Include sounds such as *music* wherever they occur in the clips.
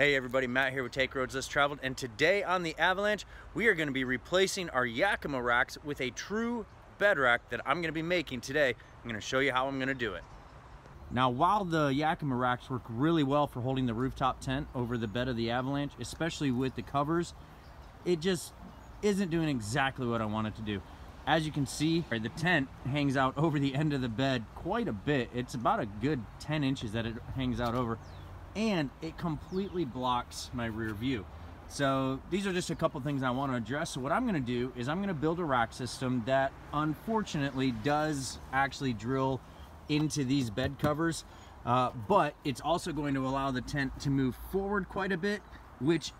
Hey everybody, Matt here with Take Roads Less Traveled, and today on the Avalanche, we are gonna be replacing our Yakima racks with a true bed rack that I'm gonna be making today. I'm gonna show you how I'm gonna do it. Now, while the Yakima racks work really well for holding the rooftop tent over the bed of the Avalanche, especially with the covers, it just isn't doing exactly what I want it to do. As you can see, the tent hangs out over the end of the bed quite a bit. It's about a good 10 inches that it hangs out over and it completely blocks my rear view. So these are just a couple things I want to address. So what I'm going to do is I'm going to build a rack system that unfortunately does actually drill into these bed covers, uh, but it's also going to allow the tent to move forward quite a bit, which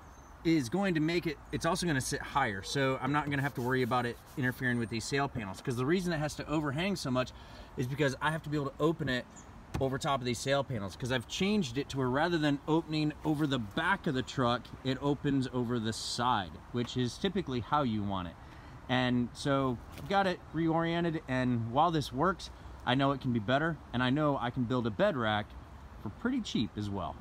is going to make it, it's also going to sit higher. So I'm not going to have to worry about it interfering with these sail panels because the reason it has to overhang so much is because I have to be able to open it over top of these sail panels because I've changed it to where rather than opening over the back of the truck, it opens over the side, which is typically how you want it. And so I've got it reoriented and while this works, I know it can be better and I know I can build a bed rack for pretty cheap as well.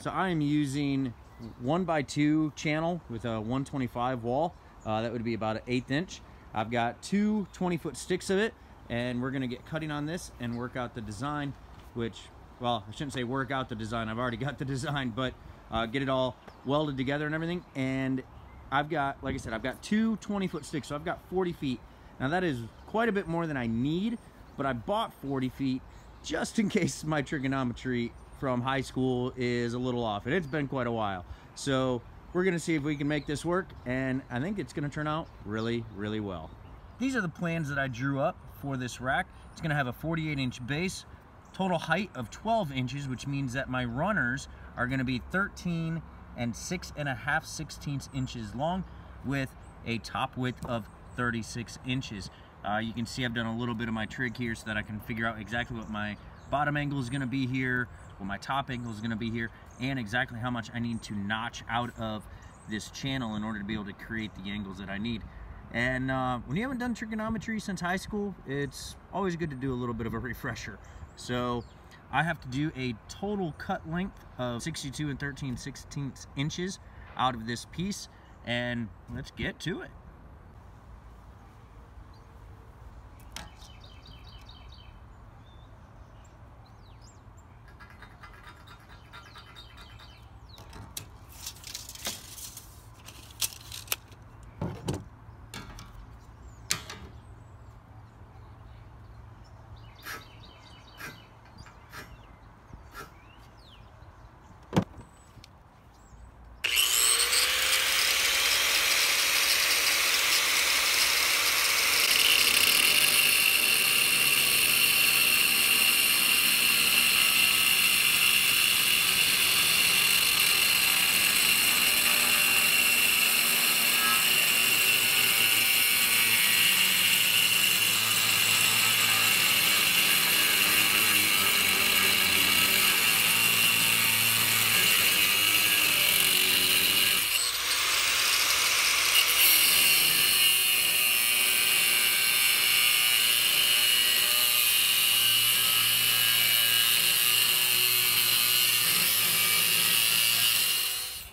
So I am using one by two channel with a 125 wall. Uh, that would be about an eighth inch. I've got two 20 foot sticks of it and we're gonna get cutting on this and work out the design which well I shouldn't say work out the design. I've already got the design but uh, get it all welded together and everything. And I've got like I said I've got two 20 foot sticks so I've got 40 feet. Now that is quite a bit more than I need but I bought 40 feet just in *laughs* case my trigonometry from high school is a little off and it's been quite a while. So we're gonna see if we can make this work and I think it's gonna turn out really really well these are the plans that I drew up for this rack. It's gonna have a 48 inch base, total height of 12 inches, which means that my runners are gonna be 13 and six and a half sixteenths inches long with a top width of 36 inches. Uh, you can see I've done a little bit of my trig here so that I can figure out exactly what my bottom angle is gonna be here, what my top angle is gonna be here, and exactly how much I need to notch out of this channel in order to be able to create the angles that I need. And uh, when you haven't done trigonometry since high school, it's always good to do a little bit of a refresher. So I have to do a total cut length of 62 and 13 16 inches out of this piece. And let's get to it.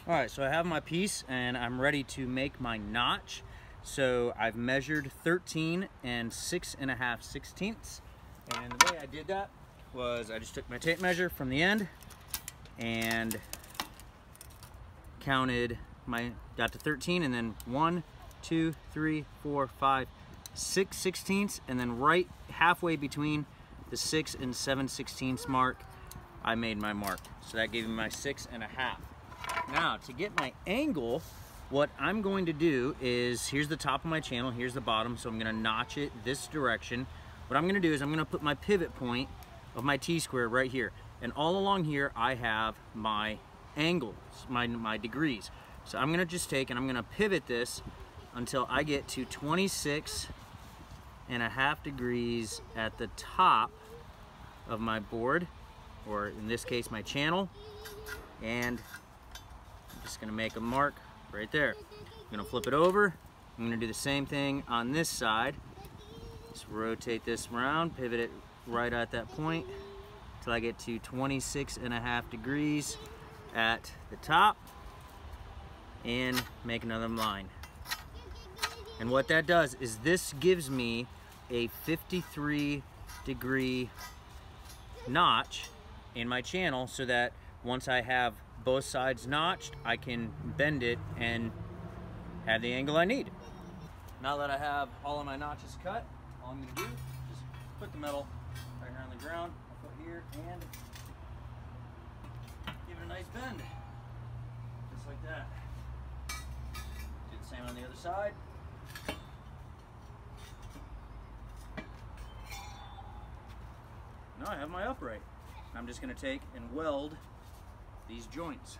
All right, so I have my piece and I'm ready to make my notch. So I've measured 13 and six and a half sixteenths. And the way I did that was I just took my tape measure from the end and counted my, got to 13 and then one, two, three, four, five, six sixteenths and then right halfway between the six and seven sixteenths mark, I made my mark. So that gave me my six and a half. Now, to get my angle, what I'm going to do is, here's the top of my channel, here's the bottom, so I'm gonna notch it this direction. What I'm gonna do is I'm gonna put my pivot point of my T-square right here. And all along here, I have my angles, my, my degrees. So I'm gonna just take and I'm gonna pivot this until I get to 26 and a half degrees at the top of my board, or in this case, my channel. And just gonna make a mark right there. I'm gonna flip it over. I'm gonna do the same thing on this side. Just rotate this around, pivot it right at that point until I get to 26 and a half degrees. at the top and make another line. And what that does is this gives me a 53 degree notch in my channel so that once I have both sides notched, I can bend it and have the angle I need. Now that I have all of my notches cut, all I'm gonna do is put the metal right here on the ground, put here and give it a nice bend. Just like that. Do the same on the other side. Now I have my upright. I'm just gonna take and weld these joints.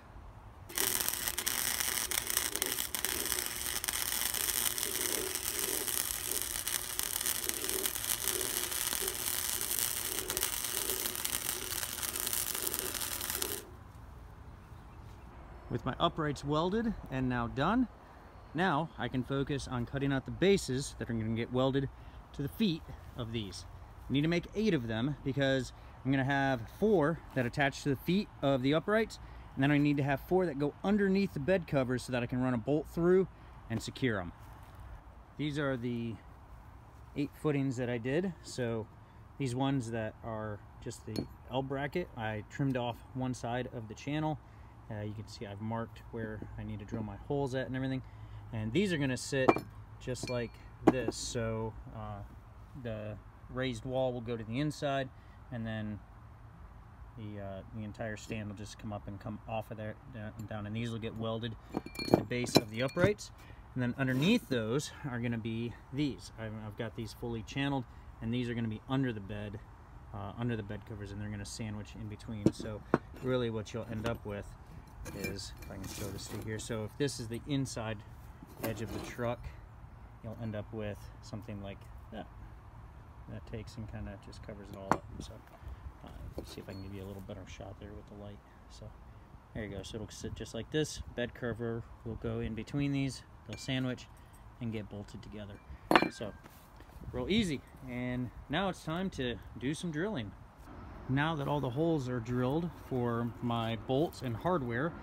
With my uprights welded and now done, now I can focus on cutting out the bases that are going to get welded to the feet of these. I need to make eight of them because I'm to have four that attach to the feet of the uprights and then I need to have four that go underneath the bed covers so that I can run a bolt through and secure them. These are the eight footings that I did. So these ones that are just the L bracket, I trimmed off one side of the channel uh, you can see I've marked where I need to drill my holes at and everything. And these are to sit just like this. So uh, the raised wall will go to the inside and then the, uh, the entire stand will just come up and come off of there and down and these will get welded to the base of the uprights. And then underneath those are going to be these. I've, I've, got these fully channeled and these are going to be under the bed uh, under the bed covers and they're going to sandwich in between. So really what you'll end up with is, if I can show this to here, so if this is the inside edge of the truck, you'll end up with something like that. That takes and kind of just covers it all up. So uh, see if I can give you a little better shot there with the light. So there you go. So it'll sit just like this. Bed cover will go in between these. They'll sandwich and get bolted together. So real easy. And now it's time to do some drilling now that all the holes are drilled for my bolts and hardware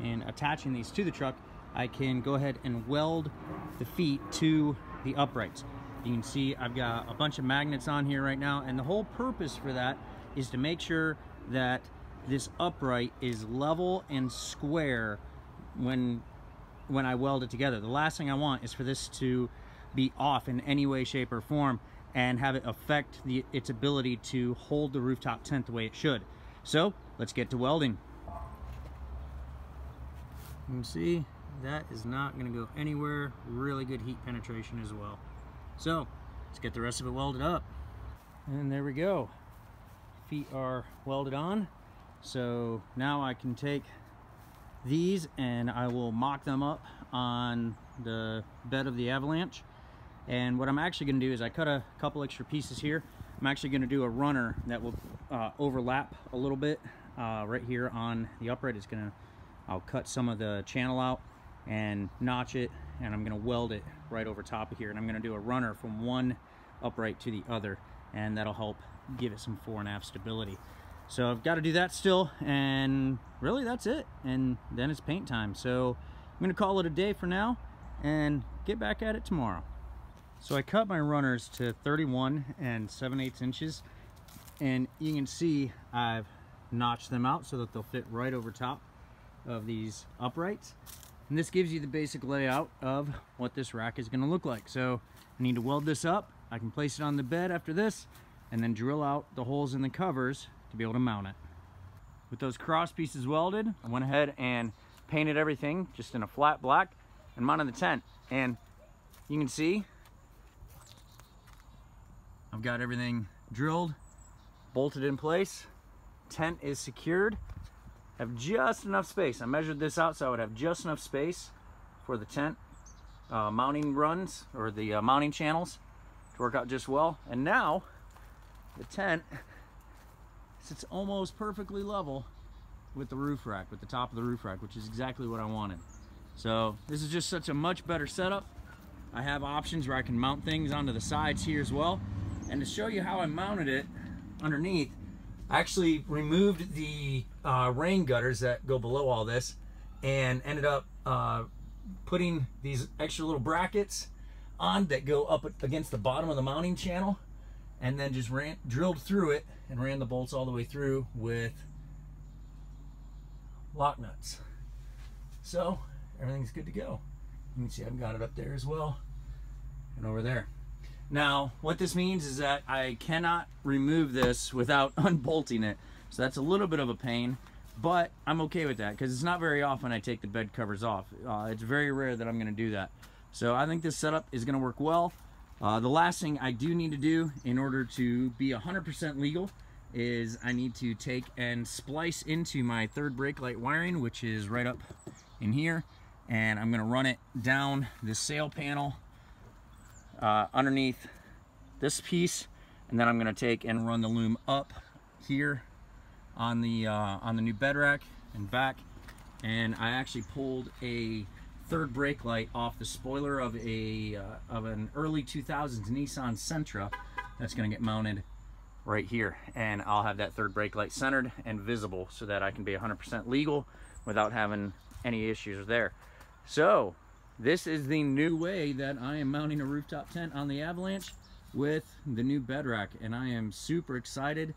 and attaching these to the truck, I can go ahead and weld the feet to the uprights. You can see I've got a bunch of magnets on here right now and the whole purpose for that is to make sure that this upright is level and square when when I weld it together. The last thing I want is for this to be off in any way, shape, or form and have it affect the, its ability to hold the rooftop tent the way it should. So let's get to welding. You can see that is not going to go anywhere. Really good heat penetration as well. So let's get the rest of it welded up. And there we go. Feet are welded on. So now I can take these and I will mock them up on the bed of the Avalanche and what I'm actually going to do is I cut a couple extra pieces here. I'm actually going to do a runner that will uh, overlap a little bit uh, right here on the upright. It's going to, I'll cut some of the channel out and notch it and I'm going to weld it right over top of here and I'm going to do a runner from one upright to the other and that'll help give it some fore and aft stability. So I've got to do that still and really that's it and then it's paint time. So I'm going to call it a day for now and get back at it tomorrow. So I cut my runners to 31 and 7 8 inches and you can see I've notched them out so that they'll fit right over top of these uprights. And this gives you the basic layout of what this rack is gonna look like. So I need to weld this up. I can place it on the bed after this and then drill out the holes in the covers to be able to mount it. With those cross pieces welded, I went ahead and painted everything just in a flat black and mounted the tent. And you can see I've got everything drilled, bolted in place. Tent is secured. Have just enough space. I measured this out so I would have just enough space for the tent uh, mounting runs or the uh, mounting channels to work out just well. And now the tent sits almost perfectly level with the roof rack, with the top of the roof rack, which is exactly what I wanted. So this is just such a much better setup. I have options where I can mount things onto the sides here as well. And to show you how I mounted it underneath, I actually removed the uh, rain gutters that go below all this and ended up uh, putting these extra little brackets on that go up against the bottom of the mounting channel and then just ran drilled through it and ran the bolts all the way through with lock nuts. So everything's good to go. You can see I've got it up there as well and over there. Now, what this means is that I cannot remove this without *laughs* unbolting it. So that's a little bit of a pain, but I'm okay with that because it's not very often I take the bed covers off. Uh, it's very rare that I'm gonna do that. So I think this setup is gonna work well. Uh, the last thing I do need to do in order to be 100% legal is I need to take and splice into my third brake light wiring, which is right up in here. And I'm gonna run it down the sail panel uh, underneath this piece. And then I'm gonna take and run the loom up here on the, uh, on the new bed rack and back. And I actually pulled a third brake light off the spoiler of a uh, of an early 2000s Nissan Sentra that's going to get mounted right here and I'll have that third brake light centered and visible so that I can be 100% legal without having any issues there. So this is the new way that I am mounting a rooftop tent on the Avalanche with the new bed rack and I am super excited.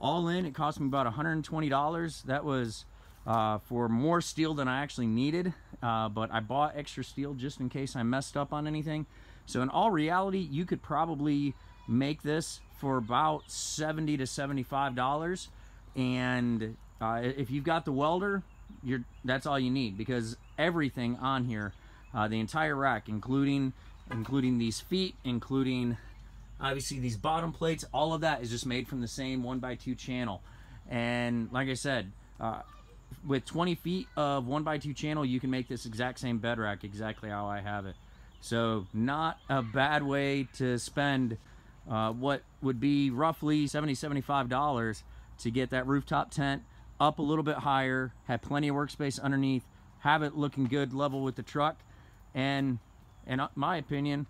All in it cost me about $120. That was uh, for more steel than I actually needed, uh, but I bought extra steel just in case I messed up on anything. So in all reality, you could probably make this for about 70 to 75 dollars and uh, if you've got the welder you're that's all you need because everything on here uh, the entire rack including including these feet including obviously these bottom plates. All of that is just made from the same one by two channel. And like I said uh, with 20 feet of one by two channel you can make this exact same bed rack exactly how I have it. So not a bad way to spend uh, what would be roughly 70 75 dollars to get that rooftop tent up a little bit higher have plenty of workspace underneath have it looking good level with the truck and in my opinion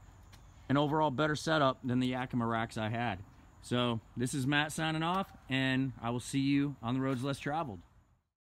an overall better setup than the Yakima racks I had. So this is Matt signing off and I will see you on the roads less traveled